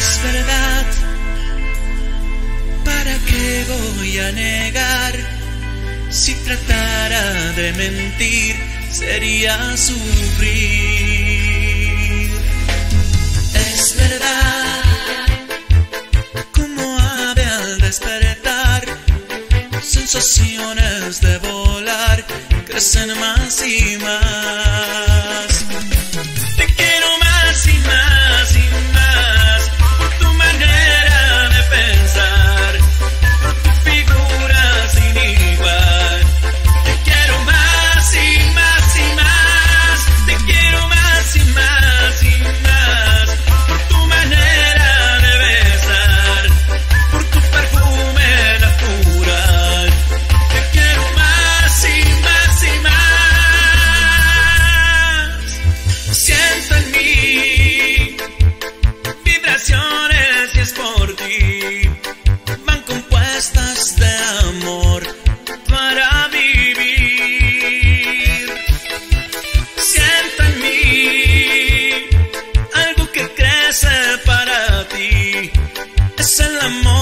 Es verdad, ¿para qué voy a negar? Si tratara de mentir, sería sufrir. Es verdad, como ave al despertar, sensaciones de volar crecen más y más. es el amor.